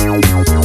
Música